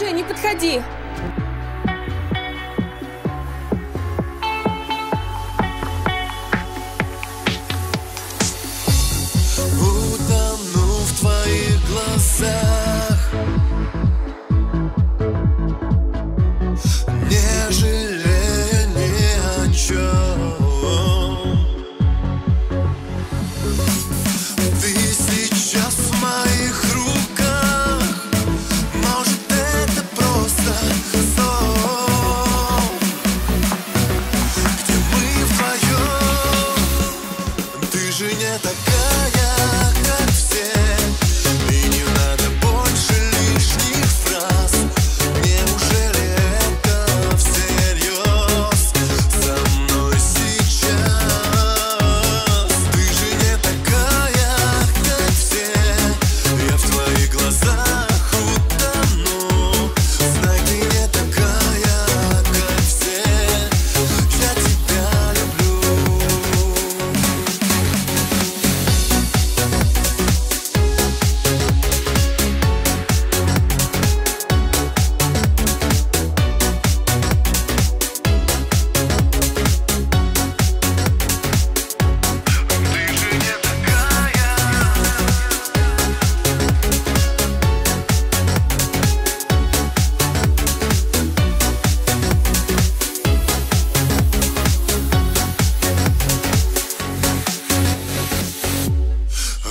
Джей, не подходи!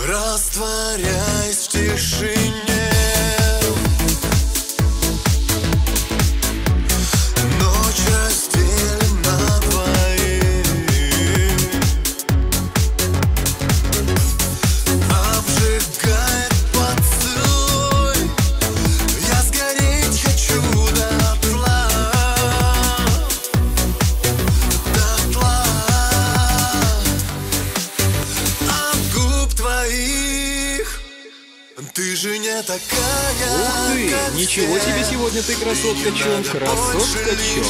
Растворяясь в тишине Ты же не такая Ух ты! Ничего себе сегодня ты красотка Чон, красотка Чон.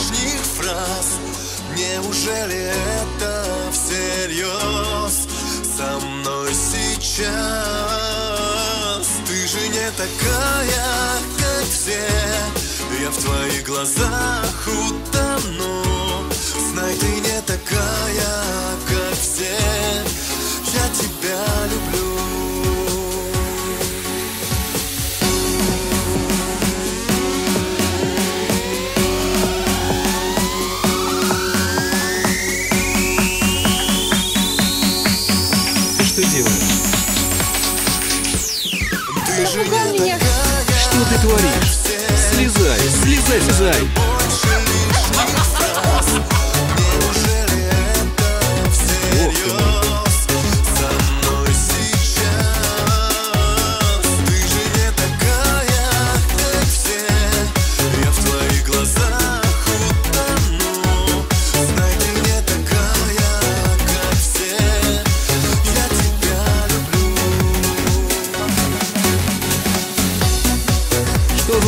Неужели это всерьез со мной сейчас? Ты же не такая, как все Я в твоих глазах утону Знай, ты не что делаешь? Ты же не такая, Что ты творишь? Слезай, слезай, слезай!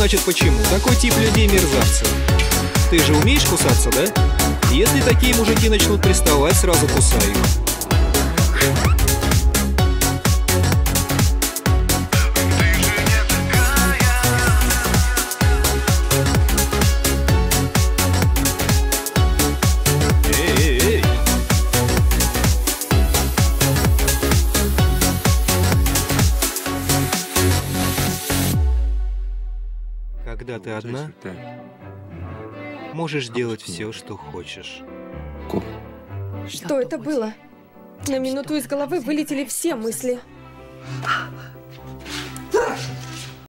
Значит почему? Такой тип людей мерзавцы. Ты же умеешь кусаться, да? Если такие мужики начнут приставать, сразу кусай их. Когда ты одна, можешь делать все, что хочешь. Что это было? На минуту из головы вылетели все мысли.